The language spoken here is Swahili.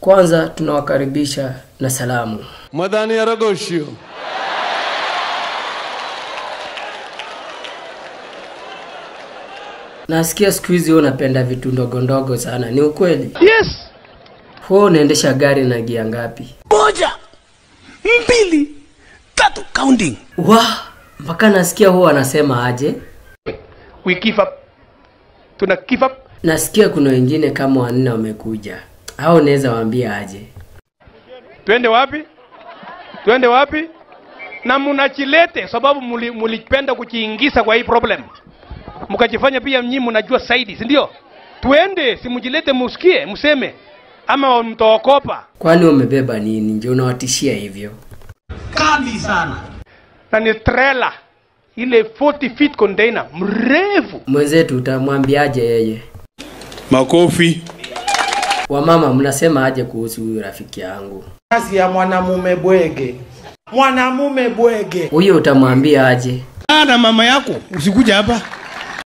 Kwanza tunawakaribisha na salamu. Mwadhani ya Rogoshio. Nasikia siku hizi wewe unapenda vitu ndogo ndogo sana, ni ukweli? Yes. Wewe unaendesha gari na gia ngapi? Moja, mbili, tatu, counting. Wa, mpaka nasikia huwa anasema aje. We give up. Tuna give up. Nasikia kuna wengine kama wanne wamekuja, au unaweza waambia aje? Twende wapi? Twende wapi? Na mnachilete sababu muli- kuchiingiza kujiingiza kwa hii problem, mkajifanya pia nyinyi mnajua zaidi, si ndio? Twende, si mjilete, musikie, mseme ama mtaokopa. Kwani umebeba nini ndio unawatishia hivyo? Kali sana, na ni trailer ile 40 feet container mrefu. Mwenzetu utamwambiaje yeye? Makofi. Wamama mnasema aje kuhusu huyu rafiki yangu? kazi ya mwanamume bwege mwanamume bwege Huyo utamwambia aje? na mama yako usikuja hapa